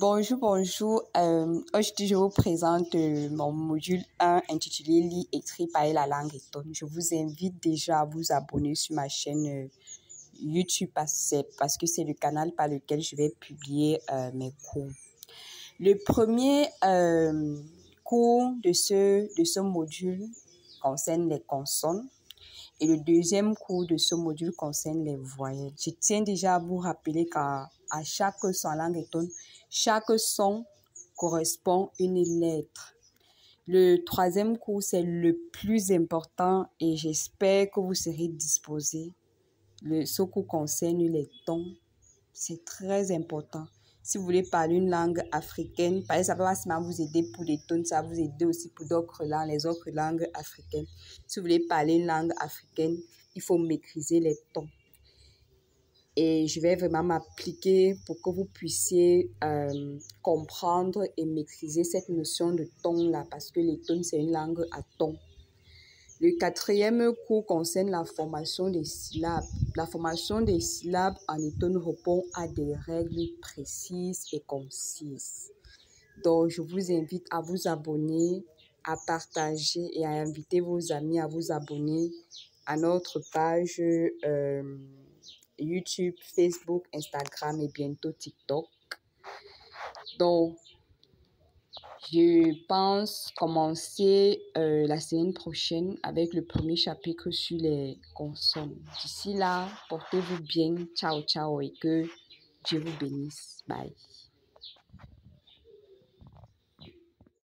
Bonjour, bonjour. Euh, aujourd'hui, je vous présente euh, mon module 1 intitulé Lire, écrit, parler la langue étonne. Je vous invite déjà à vous abonner sur ma chaîne euh, YouTube parce, que c'est le canal par lequel je vais publier mes cours. Le premier cours de ce module concerne les consonnes. Et le deuxième cours de ce module concerne les voyelles. Je tiens déjà à vous rappeler qu'à chaque son langue étonne, chaque son correspond une lettre. Le troisième cours, c'est le plus important et j'espère que vous serez disposés. Ce cours concerne les tons. C'est très important. Si vous voulez parler une langue africaine, par ça va vous aider pour les tons, ça va vous aider aussi pour d'autres langues, les autres langues africaines. Si vous voulez parler une langue africaine, il faut maîtriser les tons. Et je vais vraiment m'appliquer pour que vous puissiez euh, comprendre et maîtriser cette notion de ton-là, parce que les tons, c'est une langue à ton. Le quatrième cours concerne la formation des syllabes. La formation des syllabes en étonne répond à des règles précises et concises. Donc, je vous invite à vous abonner, à partager et à inviter vos amis à vous abonner à notre page euh, YouTube, Facebook, Instagram et bientôt TikTok. Donc, je pense commencer euh, la semaine prochaine avec le premier chapitre sur les consonnes. D'ici là, portez-vous bien. Ciao, ciao et que Dieu vous bénisse. Bye.